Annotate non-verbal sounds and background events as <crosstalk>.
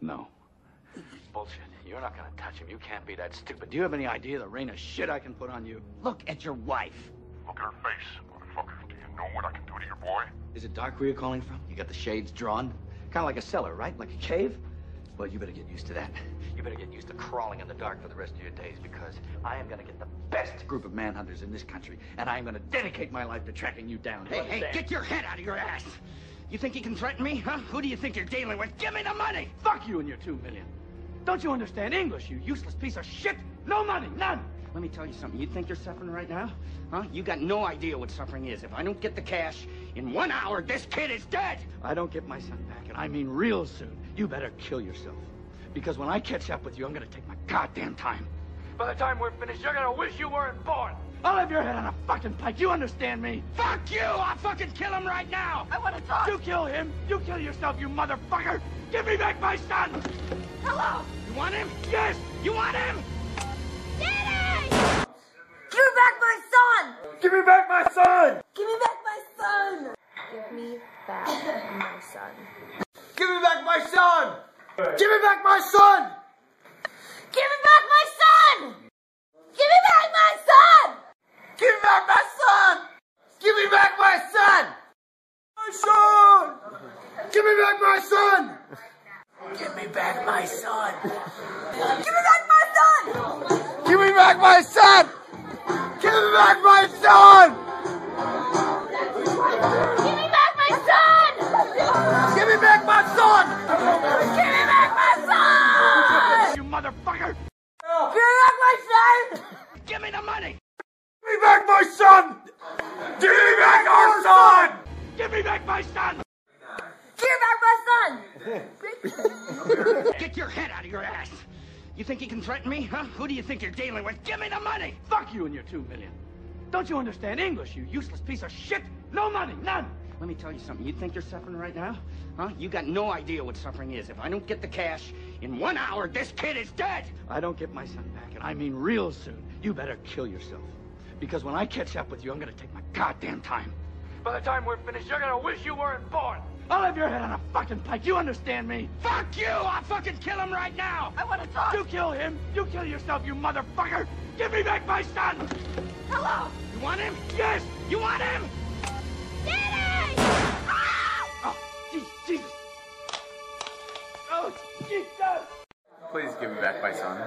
No. Bullshit. You're not gonna touch him. You can't be that stupid. Do you have any idea the rain of shit I can put on you? Look at your wife. Look at her face, motherfucker. Do you know what I can do to your boy? Is it dark where you're calling from? You got the shades drawn? Kind of like a cellar, right? Like a cave? Well, you better get used to that. You better get used to crawling in the dark for the rest of your days because I am gonna get the best group of manhunters in this country, and I am gonna dedicate my life to tracking you down. Hey, hey, get your head out of your ass! You think you can threaten me, huh? Who do you think you're dealing with? Give me the money! Fuck you and your two million. Don't you understand English, you useless piece of shit? No money, none! Let me tell you something. You think you're suffering right now? Huh? You got no idea what suffering is. If I don't get the cash, in one hour, this kid is dead! I don't get my son back, and I mean real soon. You better kill yourself. Because when I catch up with you, I'm gonna take my goddamn time. By the time we're finished, you're gonna wish you weren't born! I'll have your head on a fucking pike. You understand me? Fuck you! I'll fucking kill him right now! I want to talk! You kill him! You kill yourself, you motherfucker! Give me back my son! Hello? You want him? Yes! You want him? Daddy! Give me back my son! Give me back my son! Give me back my son! Give me back my son. Give me back my son! Give me back my son! Give me back my son! Give me back my son! Give me back my son! Give me back my son! My son! Give me back my son! Give me back my son! Give me back my son! Give me back my son! Give me back my son! Give me back my son! Give me back my son! Give me back my son! You motherfucker! Give me back my son! Give me the money! Give me back my son! Give me back our son! Give me back my son! Give me back my son! <laughs> Get your head out of your ass! You think you can threaten me, huh? Who do you think you're dealing with? Give me the money! Fuck you and your two million. Don't you understand English, you useless piece of shit? No money, none! Let me tell you something. You think you're suffering right now? Huh? You got no idea what suffering is. If I don't get the cash, in one hour, this kid is dead! I don't get my son back, and I mean real soon. You better kill yourself. Because when I catch up with you, I'm gonna take my goddamn time. By the time we're finished, you're gonna wish you weren't born! I'll have your head on a fucking pike. You understand me? Fuck you! I'll fucking kill him right now! I want to talk! You kill him! You kill yourself, you motherfucker! Give me back my son! Hello? You want him? Yes! You want him? Daddy! Ah! Oh, Jesus! Jesus. Oh, Jesus! Please give me back my son.